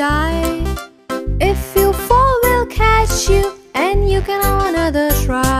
shy. If you fall, we'll catch you And you can have another try